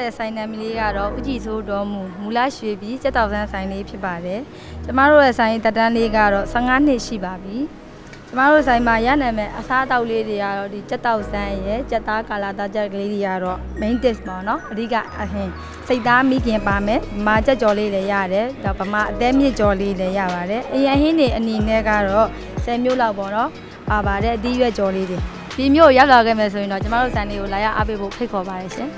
ရဲ့ဆိုင်နာမီလေးကတော့ဥကြည်ဆိုးတော်မူမူလရွှေပြီးစက်တောက်ဆန်းဆိုင်လေးဖြစ်ပါတယ်ကျမတို့ရဲ့ဆိုင်တက်တန်းလေးကတော့15နှစ်ရှိပါပြီကျမတို့ဆိုင်မှာရနိုင်မဲ့အစားအသောက်လေးတွေကတော့ဒီစက်တောက်ဆန်းရဲ့စက်သားကာလာသားကြက်ကလေးတွေကတော့ main dish ပေါ့နော်အဓိကအဟင်စိတ်သားမိခင်ပါမယ်မာကြက်ကြော်လေးလည်းရတယ်ဒါဗမာအသေးမြင့်ကြော်လေးလည်းရပါတယ်အရင်ဟင်းတွေအနေနဲ့ကတော့10မျိုးလောက်ပေါ့နော်ပါပါတယ်အသီးရွက်ကြော်လေးတွေဒီမျိုးရောက်လာခဲ့မယ်ဆိုရင်တော့ကျမတို့ဆိုင်လေးကိုလာရအားပေးဖို့ဖိတ်ခေါ်ပါတယ်ရှင်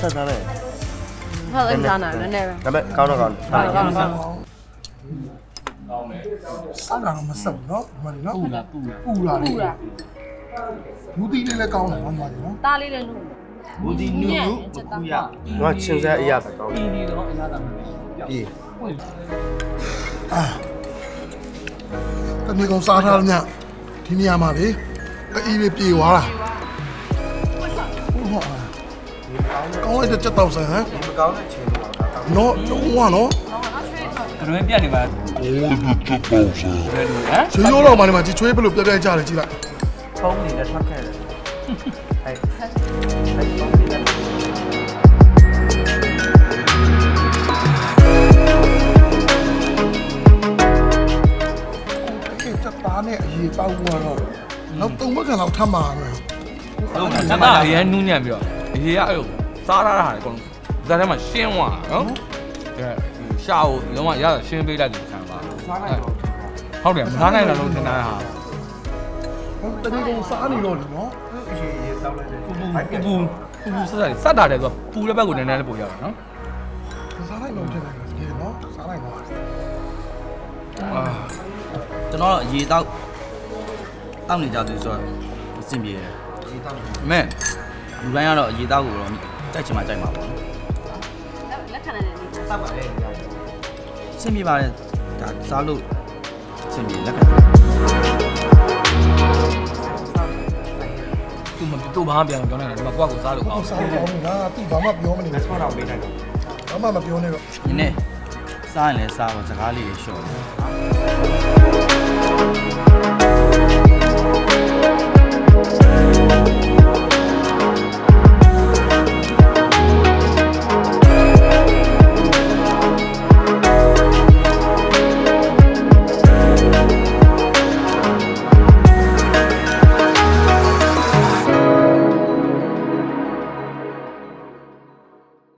ဆက်သားလိုက် ဟုတ်တယ်ကြားနာနည်းနည်းပဲ ဒါပေမဲ့ကောင်းတော့ကောင်း ဟုတ်ကောင်းကောင်း စောက်တာတော့မဆက်ဘူးเนาะဒီမှာလေเนาะပူလာပူလာပူလာပူလာဘူးတီလေးလည်းကောင်းတယ်ဘာမှမလဲเนาะ တားလေးလည်းနု ဘူးဒီနူနူမကူရ ငါချင်းစဲအရာပဲကောင်းတယ် ဒီတော့အနာတာ ပြီး အာတနေ့ကောင်စားထားလို့ညဒီနေရာမှာလေအေးလေးပြေသွားတာဟုတ်ပါ ကောင်းလိုက်တဲ့ချက်တော့ဆန်ဟမ်ဒီမကောင်းတဲ့ချင်းတော့ကောင်းနော်ကျုံးဝါနော်ကရွေးပြတ်နေပါဟမ်ရေရိုးတော့မှလည်းမကြည်ချွေးဘလို့ပြပြကြတယ်ကြည့်လိုက်ဖုန်းနေနဲ့ထွက်ခဲ့တယ်အဲ့အဲ့ဖုန်းနေနဲ့အဲ့ချက်သားနဲ့အရေးပေါက်သွားတော့နောက်သုံးဘက်ကတော့ထပ်မှာပဲဟုတ်ကဲ့စတာအရင်နူးညံ့ပြီးတော့အရေးရအဲ့လို စားရတာဟာလေကောဇာတ်ထဲမှာရှင်းသွားနော်အဲရှာကိုလုံးဝရတာရှင်းပေးလိုက်တယ်ဆန်ပါစားနိုင်တော့ဟုတ်တယ်မစားနိုင်တော့လို့ထင်တာဟာတနေ့ကောင်စားနေတော့လေနော်အရေးရေးတောက်လိုက်တယ်ပူပူပူပူပူစက်စက်တာတယ်ဆိုပူတဲ့ဘက်ကိုနည်းနည်းလေးပို့ရတာနော်စားလိုက်တော့ဖြစ်တယ်တကယ်နော်စားလိုက်တော့အာကျွန်တော်တော့ရေတောက်တောက်နေကြသူဆိုတော့အဆင်ပြေတယ်ဒီတောက်တယ်အမဲ့လူတိုင်းကတော့ရေတောက်ကိုတော့ ကြိုက်ချင်မှကြိုက်မှာပေါ့နော်လက်ခံနိုင်တယ်တောက်ပါလေအဆင်ပြေပါတယ်ဒါစားလို့အဆင်ပြေလက်ခံသူမတူဘာမှပြန်ပြောနေတာဒီမှာကိုယ့်ကိုစားလို့ကောင်းစားတော့ငါတိဘာမှပြောမနေလက်ဘူးဆောင်းတော့ပေးလိုက်တော့ဘာမှမပြောနဲ့တော့နည်းနည်းစားရင်လည်းစားတော့စကားလေးတွေရှော့တယ်